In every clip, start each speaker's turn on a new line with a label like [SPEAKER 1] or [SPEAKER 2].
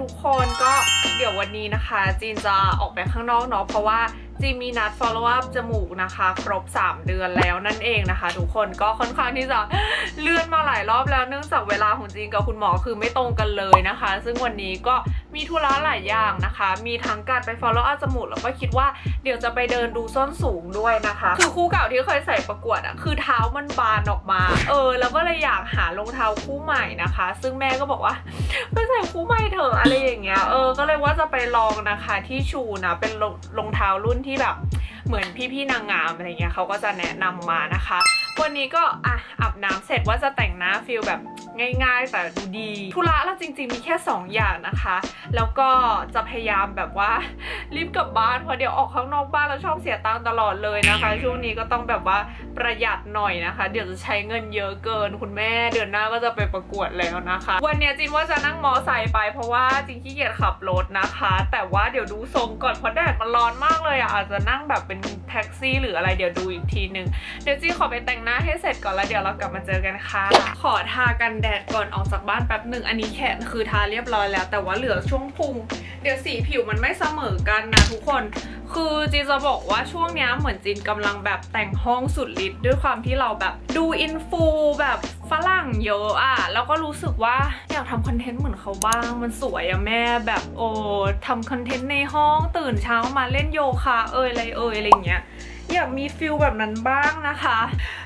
[SPEAKER 1] ทุกคนก็เดี๋ยววันนี้นะคะ จีนจะออกไปข้างนอกเนาะเพราะว่าจีนมีนัด follow up จมูกนะคะ ครบ 3 เดือนแล้วนั่นเองนะคะ ทุกคนก็ค่อนข้างที่จะเลื่อนมาหลายรอบแล้วเนื่องจากเวลาของจีนกับคุณหมอคือไม่ตรงกันเลยนะคะ ซึ่งวันนี้ก็ มีธุระหลายอย่างนะคะ มีทั้งการไป follow up จมูกแล้วก็คิดว่าเดี๋ยวจะไปเดินดูส้นสูงด้วยนะคะ คือคู่เก่าที่เคยใส่ประกวดอะคือเท้ามันบานออกมา เออ แล้วก็เลยอยากหารองเท้าคู่ใหม่นะคะ ซึ่งแม่ก็บอกว่าไปใส่คู่ใหม่เถอะอะไรอย่างเงี้ยเออก็เลยว่าจะไปลองนะคะที่ชูนะเป็นรองเท้ารุ่นที่แบบเหมือนพี่ๆนางงามอะไรเงี้ยเขาก็จะแนะนำมานะคะ วันนี้ก็อะอาบน้ำเสร็จว่าจะแต่งหน้า feel แบบ ง่าย ๆ แต่ดูดีธุระเราจริง ๆ มีแค่ 2 อย่างนะคะ แล้วก็จะพยายามแบบว่ารีบกลับบ้านเพราะเดี๋ยวออกข้างนอกบ้านแล้วชอบเสียตังค์ตลอดเลยนะคะ ช่วงนี้ก็ต้องแบบว่าประหยัดหน่อยนะคะ เดี๋ยวจะใช้เงินเยอะเกิน คุณแม่เดือนหน้าก็จะไปประกวดแล้วนะคะ วันเนี้ยจินว่าจะนั่งมอไซค์ไป เพราะว่าจินขี้เกียจขับรถนะคะ แต่ว่าเดี๋ยวดูทรงก่อนเพราะแดดมันร้อนมากเลยอะอาจจะนั่งแบบเป็นแท็กซี่หรืออะไรเดี๋ยวดูอีกทีนึงเดี๋ยวจีขอไปแต่งหน้าให้เสร็จก่อนแล้วเดี๋ยวเรากลับมาเจอกันค่ะ ขอทากันแดดก่อนออกจากบ้านแป๊บหนึ่งอันนี้แขนคือทาเรียบร้อยแล้ว แต่ว่าเหลือช่วงพุงเดี๋ยวสีผิวมันไม่เสมอกันนะทุกคน คือจีจะบอกว่าช่วงนี้เหมือนจีนกำลังแบบแต่งห้องสุดฤทธิ์ด้วยความที่เราแบบดูอินฟูแบบ ฝรั่งเยอะอะแล้วก็รู้สึกว่าอยากทำคอนเทนต์เหมือนเขาบ้าง มันสวยอะแม่แบบโอ้ทำ content ในห้องตื่นเช้ามาเล่นโยคะเอยอะไรเอยอะไรเงี้ยอยากมี feel แบบนั้นบ้างนะคะ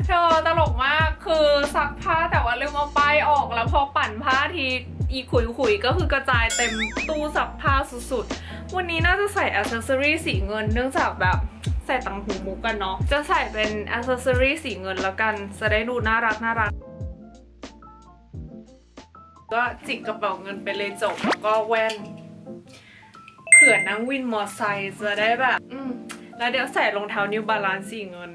[SPEAKER 1] เธอตลกมากคือซักผ้าแต่ว่าลืมเอาป้ายออกแล้วพอปั่นผ้าทีอีขุยขุยก็คือกระจายเต็มตู้ซักผ้าสุดๆ วันนี้น่าจะใส่อ c เซสซอรีสีเงินเนื่องจากแบบใส่ต่างหูมุกกันเนาะ จะใส่เป็นอ c เซสซอรีสีเงินแล้วกัน จะได้ดูน่ารักน่ารัก ก็จิกกระเป๋าเงินไปเลยจบแล้วก็แว่นเผื่อนั่งวินมอไซค์จะได้แบบ อืมแล้วเดี๋ยวใส่รองเท้า New Balance สีเงิน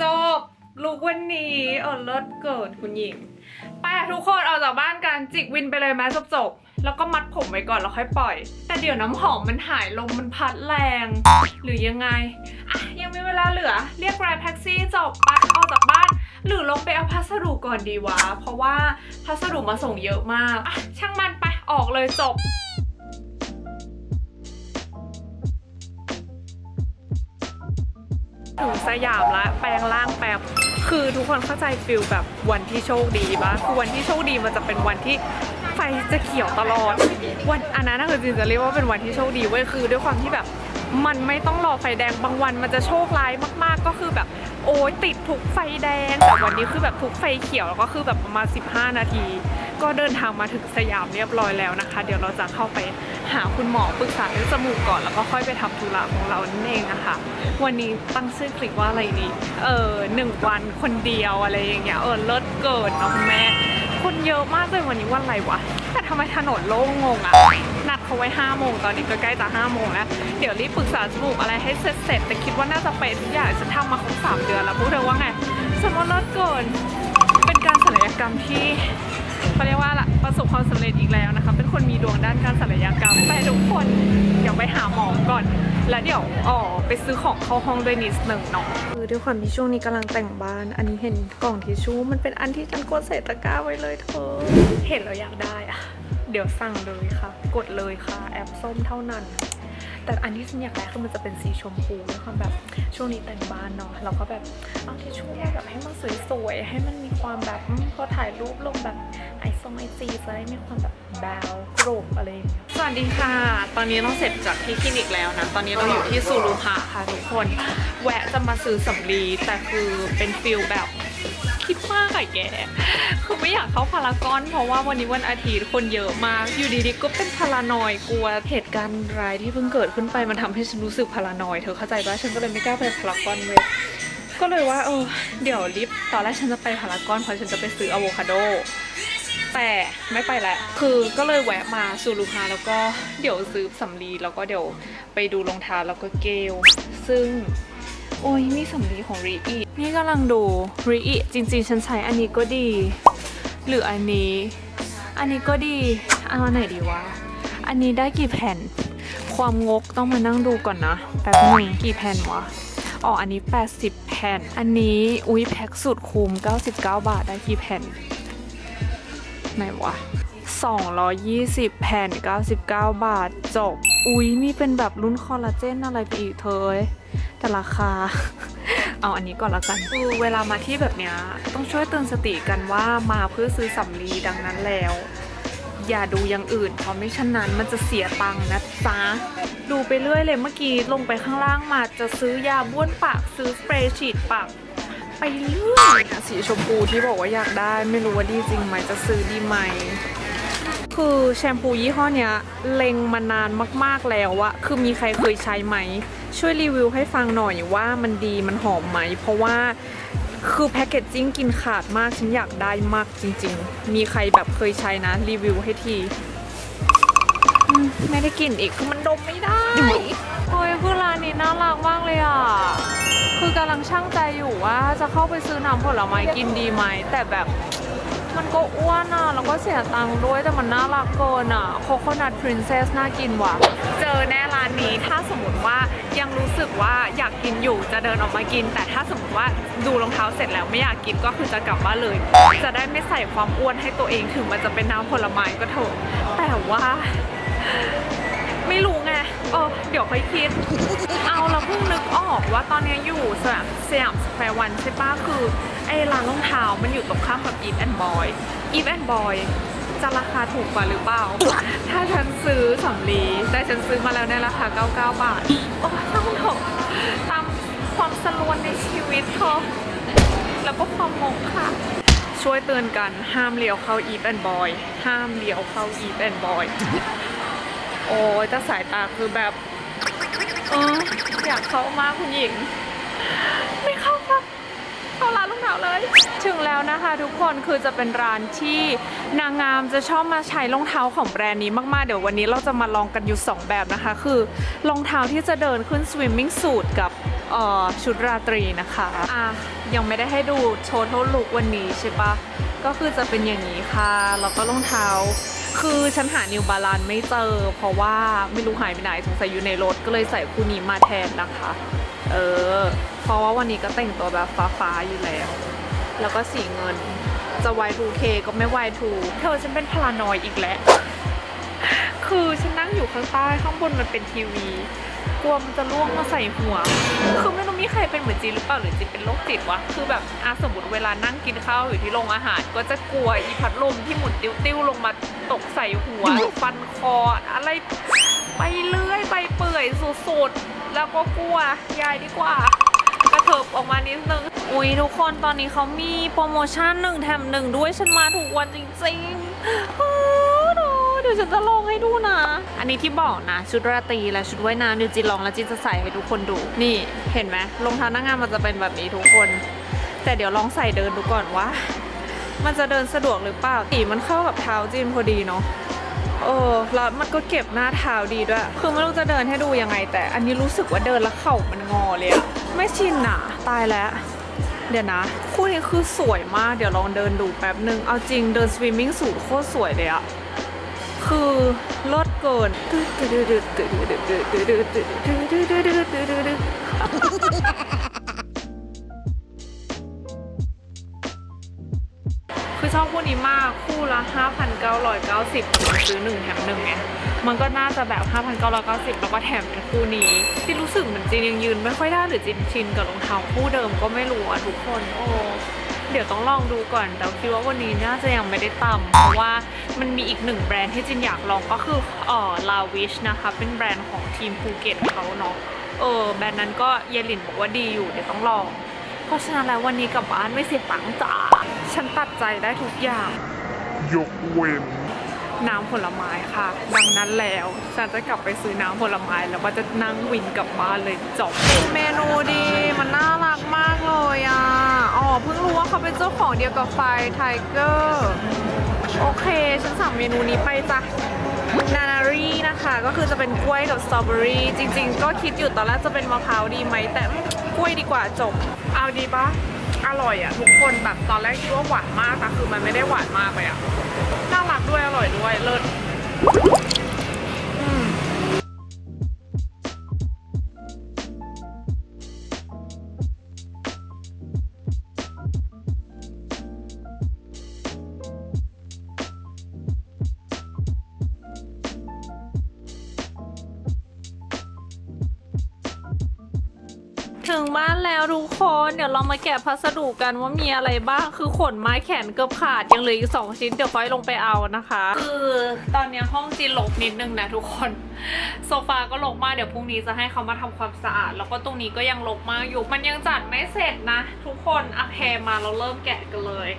[SPEAKER 1] จบลูกวันนี้เออเลิศเกิดคุณหญิงไปทุกคนออกจากบ้านกันจิกวินไปเลยแม้จบจบแล้วก็มัดผมไว้ก่อนแล้วค่อยปล่อย แต่เดี๋ยวน้ำหอมมันหายลมมันพัดแรง หรือยังไง อะ ยังมีเวลาเหลือ เรียก Grab แท็กซี่จบไปออกจากบ้าน หรือลงไปเอาพัสดุก่อนดีวะ เพราะว่าพัสดุมาส่งเยอะมากอะช่างมันไปออกเลยจบถึงสยามละแปลงร่างแป๊บคือทุกคนเข้าใจฟิลแบบวันที่โชคดีปะคือวันที่โชคดีมันจะเป็นวันที่ไฟจะเขียวตลอด วันอันนั้นคือจริงจะเรียกว่าเป็นวันที่โชคดีเว้ยคือด้วยความที่แบบ มันไม่ต้องรอไฟแดงบางวันมันจะโชคร้ายมากๆก โอ้ยติดทุกไฟแดงแต่วันนี้คือแบบทุกไฟเขียวแล้วก็คือแบบประมาณ 15 นาที ก็เดินทางมาถึงสยามเรียบร้อยแล้วนะคะ เดี๋ยวเราจะเข้าไปหาคุณหมอปรึกษาเรื่องจมูกก่อนแล้วก็ค่อยไปทำธุระของเรานั่นเองนะคะ วันนี้ตั้งชื่อคลิปว่าอะไรดีเออหนึ่งวันคนเดียวอะไรอย่างเงี้ยเออเลิศเกินเนาะคุณแม่คนเยอะมากเลยวันนี้วันอะไรวะแต่ทำไมถนนโล่งงงอะ ไว้5โมงตอนนี้ก็ใกล้จะ5โมงแล้วเดี๋ยวรีบปรึกษาจมูกอะไรให้เสร็จเสร็จแต่คิดว่าน่าจะเป็นทุกอย่างฉันทำมาครบสามเดือนแล้วพวกเธอว่าไงฉันว่าเลิศเกินเป็นการศัลยกรรมที่เขาเรียกว่าละประสบความสำเร็จอีกแล้วนะคะเป็นคนมีดวงด้านการศัลยกรรมแต่ทุกคนเดี๋ยวไปหาหมอก่อน แล้วเดี๋ยวอ๋อไปซื้อของเข้าห้องด้วยนิดหนึ่งเนาะคือด้วยความที่ช่วงนี้กำลังแต่งบ้าน อันนี้เห็นกล่องทิชชู่มันเป็นอันที่ฉันกดใส่ตะกร้าไว้เลยเธอเห็นแล้วอยากได้อะ เดี๋ยวสั่งเลยค่ะ กดเลยค่ะ แอปส้มเท่านั้น แต่อันที่ฉันอยากได้คือมันจะเป็นสีชมพูด้วยความแบบช่วงนี้แต่งบ้านเนาะเราก็แบบเอาทิชชู่มาแบบให้มันสวยๆให้มันมีความแบบพอถ่ายรูปลงแบบไอซงไอจีจะได้มีความแบบแบวกรุบอะไรอย่างเงี้ยสวัสดีค่ะ ตอนนี้เราเสร็จจากที่คลินิกแล้วนะ ตอนนี้เราอยู่ที่ซูรุฮะค่ะทุกคน แวะจะมาซื้อสำลีแต่คือเป็น feel แบบ คิดมากอะแก คือไม่อยากเข้าพารากอน เพราะว่าวันนี้วันอาทิตย์คนเยอะมาก อยู่ดีๆก็เป็น paranoid กลัวเหตุการณ์ร้ายที่เพิ่งเกิดขึ้นไปมันทำให้ฉันรู้สึก paranoid เธอเข้าใจปะฉันก็เลยไม่กล้าไปพารากอนเว้ยก็เลยว่าเออเดี๋ยวรีบตอนแรกฉันจะไปพารากอนเพราะฉันจะไปซื้ออะโวคาโดแต่ไม่ไปแล้ว คือก็เลยแวะมาซูรุฮาแล้วก็เดี๋ยวซื้อสำลีแล้วก็เดี๋ยวไปดูรองเท้าแล้วก็เกล ซึ่ง โอ้ยนี่สำลีของรีอีนี่กำลังดูรีอีจริงๆ ฉันใช้อันนี้ก็ดี หรืออันนี้ อันนี้ก็ดี เอาไหนดีวะ อันนี้ได้กี่แผ่น ความงกต้องมานั่งดูก่อนนะ แป๊บหนึงกี่แผ่นวะอ๋ออันนี้ 80 แผ่น อันนี้อุ้ยแพ็คสุดคุ้ม 99 บาทได้กี่แผ่น ไหนวะ 220 แผ่น 99 บาทจบ อุ๊ยมีเป็นแบบรุ่นคอลลาเจนอะไรไปอีกเธอเอ้ย แต่ราคา เอาอันนี้ก่อนละกันคือเวลามาที่แบบเนี้ยต้องช่วยเตือนสติกันว่ามาเพื่อซื้อสำลีดังนั้นแล้ว อย่าดูอย่างอื่นเพราะไม่ฉะนั้นมันจะเสียตังค์นะจ๊ะดูไปเรื่อยเลยเมื่อกี้ลงไปข้างล่างมาจะซื้อยาบ้วนปากซื้อสเปรย์ฉีดปากไปเรื่อยนะสีชมพูที่บอกว่าอยากได้ ไม่รู้ว่าดีจริงไหมจะซื้อดีไหมคือแชมพูยี่ห้อเนี้ยเล็งมานานมากๆแล้วอะคือมีใครเคยใช้ไหม ช่วยรีวิวให้ฟังหน่อยว่ามันดีมันหอมไหม เพราะว่าคือแพคเกจจิ้งกินขาดมากฉันอยากได้มากจริง ๆ มีใครแบบเคยใช้นะ รีวิวให้ทีไม่ได้กลิ่นอีกคือมันดมไม่ได้โอ้ยคือร้านนี้น่ารักมากเลยอะ คือกำลังช่างใจอยู่ว่าจะเข้าไปซื้อน้ำผลไม้กินดีไหม แต่แบบมันก็อ้วนอะ แล้วก็เสียตังค์ด้วยแต่มันน่ารักเกินอะ โคโคนัทพรินเซสน่ากินว่ะ อแน่ร้านนี้ถ้าสมมติว่ายังรู้สึกว่าอยากกินอยู่จะเดินออกมากิน แต่ถ้าสมมติว่าดูรองเท้าเสร็จแล้วไม่อยากกินก็คือจะกลับบ้านเลย จะได้ไม่ใส่ความอ้วนให้ตัวเองถึงมันจะเป็นน้ำผลไม้ก็เถอะแต่ว่าไม่รู้ไงเออเดี๋ยวค่อยคิด เอาเราเพิ่งนึกออกว่าตอนนี้อยู่สยามสยามสแควร์วันใช่ปะคือไอ้ร้านรองเท้ามันอยู่ตรงข้ามกับ Eve and Boy Eve and Boy จะราคาถูกกว่าหรือเปล่า ถ้าฉันซื้อสำลีแต่ฉันซื้อมาแล้วในราคา 99 บาท โอ้ช่างเถอะตามความสลวนในชีวิตเธอแล้วก็ความงงค่ะ ช่วยเตือนกันห้ามเลี้ยวเข้า Eve and Boy ห้ามเลี้ยวเข้า Eve and Boy โอ้ยแต่สายตาคือแบบ เอออยากเข้ามากคุณหญิง ไม่ ขาครับเลย ถึงแล้วนะคะทุกคนคือจะเป็นร้านที่นางงามจะชอบมาใช้รองเท้าของแบรนด์นี้มากๆ เดี๋ยววันนี้เราจะมาลองกันอยู่ 2 แบบนะคะ คือรองเท้าที่จะเดินขึ้น swimming suit กับออชุดราตรีนะคะอะยังไม่ได้ให้ดู total look วันนี้ใช่ปะก็คือจะเป็นอย่างนี้ค่ะ แล้วก็รองเท้า คือฉันหานิวบาลานไม่เจอ เพราะว่าไม่รู้หายไปไหนสงสัยอยู่ในรถก็เลยใส่คู่นี้มาแทนนะคะ เออ เพราะว่าวันนี้ก็แต่งตัวแบบฟ้าๆอยู่แล้ว แล้วก็สีเงิน จะ Y2K ก็ไม่ Y2 เธอฉันเป็นพลานอยอีกแล้ว คือฉันนั่งอยู่ข้างใต้ข้างบนมันเป็นทีวีกลัวมันจะล่วงมาใส่หัว คือไม่รู้มีใครเป็นเหมือนจีนหรือเปล่าหรือจีนเป็นโรคจิตวะ คือแบบอาสมมติเวลานั่งกินข้าวอยู่ที่โรงอาหาร ก็จะกลัวอีพัดลมที่หมุนติ้วๆลงมาตกใส่หัว ฟันคออะไร ไปเรื่อยไปเปื่อยสุดๆ แล้วก็กลัวยายดีกว่ากระเถิบออกมานิดนึง อุ้ยทุกคนตอนนี้เขามีโปรโมชั่นหนึ่งแถมหนึ่งด้วยฉันมาถูกวันจริงๆอ้าวเนอะเดี๋ยวฉันจะลองให้ดูนะ อันนี้ที่บอกนะ ชุดราตรีและชุดว่ายน้ำเดี๋ยวจีนลองแล้วจีนจะใส่ให้ทุกคนดู นี่เห็นไหมรองเท้าหน้างานมันจะเป็นแบบนี้ทุกคน แต่เดี๋ยวลองใส่เดินดูก่อนว่า มันจะเดินสะดวกหรือเปล่าสีมันเข้ากับเท้าจีนพอดีเนาะ เออแล้วมันก็เก็บหน้าเท้าดีด้วย คือไม่รู้จะเดินให้ดูยังไง แต่อันนี้รู้สึกว่าเดินแล้วเข่ามันงอเลยอะไม่ชินอะตายแล้ว เดี๋ยวนะ คู่นี้คือสวยมาก เดี๋ยวลองเดินดูแป๊บหนึ่งเอาจริงเดินสวิมมิ่งสูทโคตรสวยเลยอะคือลดเกินคือชอบ คู่นี้มากคู่ละ 5,990มันซื้อ1แถม1ไงมันก็น่าจะแบบ 5,990 แล้วก็แถมเป็นคู่นี้ที่รู้สึกเหมือนจีนยังยืนไม่ค่อยได้หรือจีนชินกับรองเท้าคู่เดิมก็ไม่รู้อะทุกคนโอ้เดี๋ยวต้องลองดูก่อน แต่คิดว่าวันนี้น่าจะยังไม่ได้ตำเพราะว่ามันมีอีกหนึ่งแบรนด์ที่จินอยากลองก็คือเอ่อลาวิชนะคะ เป็นแบรนด์ของทีมภูเก็ตเขาเนาะเออแบรนด์นั้นก็เยลินบอกว่าดีอยู่เดี๋ยวต้องลอง เพราะฉะนั้นแล้ววันนี้กลับบ้านไม่เสียตังค์จ้าฉันตัดใจได้ทุกอย่าง
[SPEAKER 2] ยกเว้น
[SPEAKER 1] น้ำผลไม้ค่ะ ดังนั้นแล้วฉันจะกลับไปซื้อน้ำผลไม้แล้วก็จะนั่งวินกลับบ้านเลยจบเมนูดีมันน่ารักมากเลยอะอ๋อเพิ่งรู้ว่าเขาเป็นเจ้าของเดียวกับไฟไทเกอร์โอเค ฉันสั่งเมนูนี้ไปจ้ะนานารีนะคะ ก็คือจะเป็นกล้วยกับสตรอเบอรี่จริง ๆ ก็คิดอยู่ตอนแรกจะเป็นมะพร้าวดีไหมแต่ กล้วยดีกว่าจบ เอาดีปะอร่อยอะทุกคนแบบตอนแรกคิดว่าหวานมากแต่คือมันไม่ได้หวานมากเลยอะน่ารักด้วยอร่อยด้วยเลิศ ดี๋ยวเรามาแกะพัสดุกันว่ามีอะไรบ้างคือขนไม้แขนเกือบขาดยังเหลืออีกสองชิ้นเดี๋ยวค่อยลงไปเอานะคะ คือตอนนี้ห้องจีนรกนิดนึงนะทุกคนโซฟาก็หลบมากเดี๋ยวพรุ่งนี้จะให้เขามาทำความสะอาด แล้วก็ตรงนี้ก็ยังหลบมากอยู่ มันยังจัดไม่เสร็จนะ ทุกคนอะแพมาเราเริ่มแกะกันเลย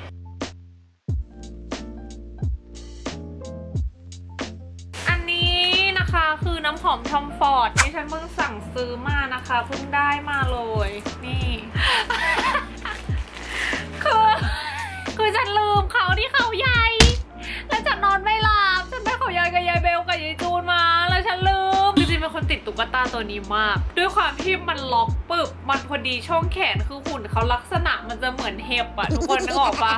[SPEAKER 1] คะคือน้ำหอมทอมฟอร์ดที่ฉันเพิ่งสั่งซื้อมานะคะเพิ่งได้มาเลย นี่ คือ คือฉันลืมเขาที่เขาใหญ่ กตาตัวนี้มาก ด้วยความที่มันล็อกปึบมันพอดีช่องแขนคือหุ่นเขาลักษณะมันจะเหมือนเห็บอะทุกคนนึกออกปะ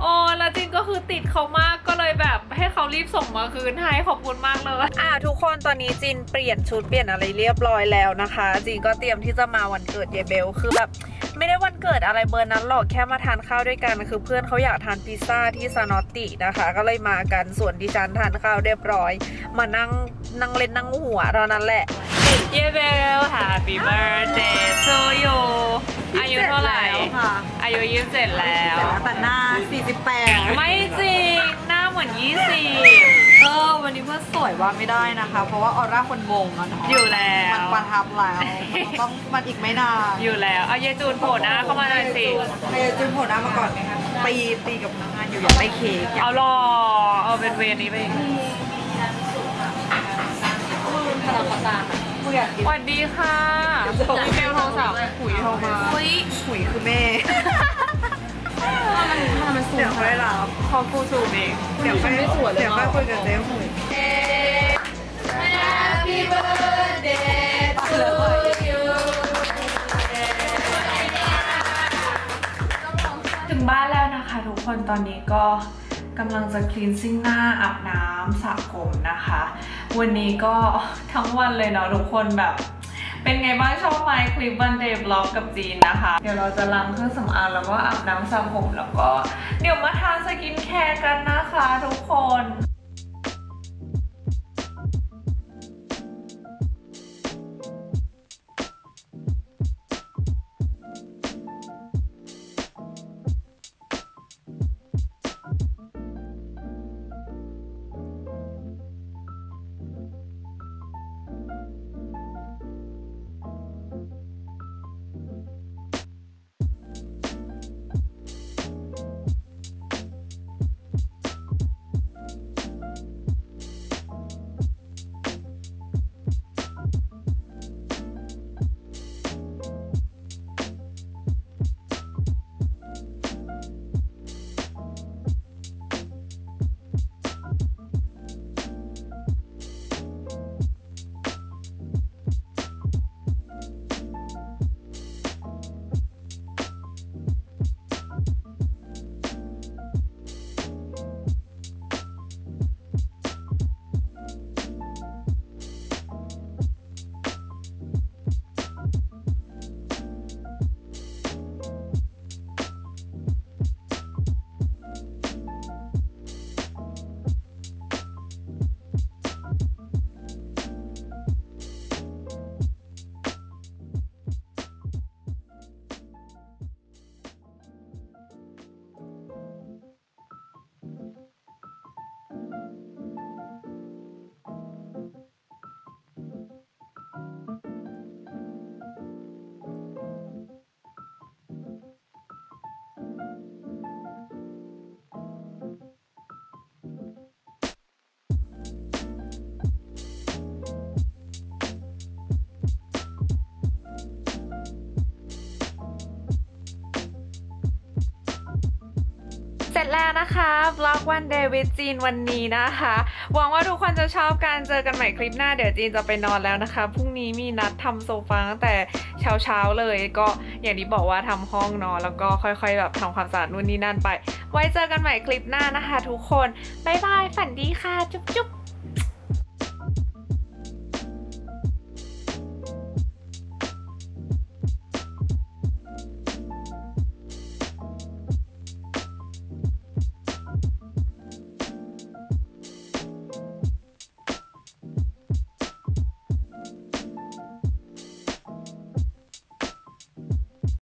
[SPEAKER 1] โอ้แล้วจริงก็คือติดเขามากก็เลยแบบให้เขารีบส่งมาคืนให้ขอบคุณมากเลยอ่าทุกคนตอนนี้จินเปลี่ยนชุดเปลี่ยนอะไรเรียบร้อยแล้วนะคะจินก็เตรียมที่จะมาวันเกิดเยเบลคือแบบ ไม่ได้วันเกิดอะไรเบอร์นั้นหรอกแค่มาทานข้าวด้วยกัน คือเพื่อนเขาอยากทานพิซซ่าที่ซานอตตินะคะ ก็เลยมากันส่วนดิฉันทานข้าวเรียบร้อย มานั่งนั่งเล่นนั่งหัวเท่านั้นแหละเยเบล Happy birthday to you อายุเท่าไหร่
[SPEAKER 2] ค่ะ
[SPEAKER 1] อายุยี่สิบเจ็ดแล้ว
[SPEAKER 2] แต่หน้า48
[SPEAKER 1] ไม่จริง หน้าเหมือนยี่สิบ
[SPEAKER 2] เออวันนี้เพื่อนสวยว่าไม่ได้นะคะ เพราะว่าออร่าคนวงอะเนาะ
[SPEAKER 1] อยู่แล้ว
[SPEAKER 2] มันประทับแล้วมันต้องมันอีกไม่นาน
[SPEAKER 1] อยู่แล้วเอาเยจูนโผล่หน้าเข้ามาหน่อยสิ
[SPEAKER 2] เอจุนโผล่หน้ามาก่อนตีตีกับพนักงานอยู่อยากได้เค้กอยาก
[SPEAKER 1] เอารอเอาเป็นเวรนี้ไปอีก
[SPEAKER 2] พนักงานกูอยากกิน
[SPEAKER 1] สวัสดีค่ะอีเมลโทรศัพท์คุยโทรมา
[SPEAKER 2] หุยหุยคือแม่ เดี๋ยวค่อยรับ
[SPEAKER 1] พอกูสูบเอง
[SPEAKER 2] เดี๋ยวค่อยเดี๋ยวค่อยคุยกับเจ๊หุย
[SPEAKER 1] ถึงบ้านแล้วนะคะทุกคนตอนนี้ก็กำลังจะ cleansing หน้าอาบน้ำสระผมนะคะ วันนี้ก็ทั้งวันเลยเนาะทุกคนแบบ เป็นไงบ้างชอบไหมคลิป one day vlog กับจีนนะคะ เดี๋ยวเราจะล้างเครื่องสำอางแล้วก็อาบน้ำสระผมแล้วก็ เดี๋ยวมาทา skincare กันนะคะทุกคน จแล้วนะคะบล็อกวันเดย์วิดจีนวันนี้นะคะ หวังว่าทุกคนจะชอบการเจอกันใหม่คลิปหน้าเดี๋ยวจีนจะไปนอนแล้วนะคะ พรุ่งนี้มีนัดทำโซฟาตั้งแต่เช้าเช้าๆเลยก็อย่างที่บอกว่าทำห้องนอนแล้วก็ค่อยๆ แบบทำความสะอาดนู่นนี่นั่นไป ไว้เจอกันใหม่คลิปหน้านะคะ ทุกคน บ๊ายบาย ฝันดีค่ะ จุ๊บจุ๊บ